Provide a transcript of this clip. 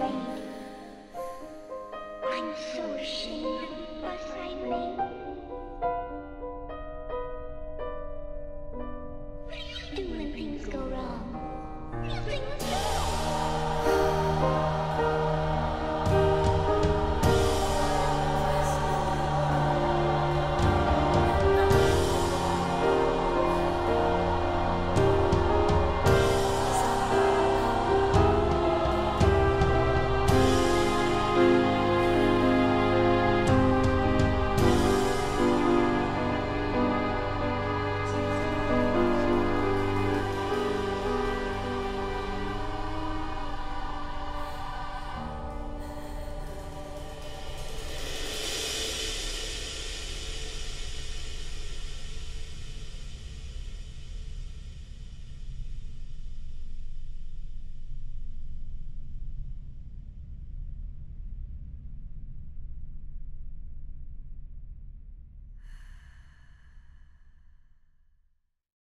I'm so ashamed of us I made. What do you do when things go wrong?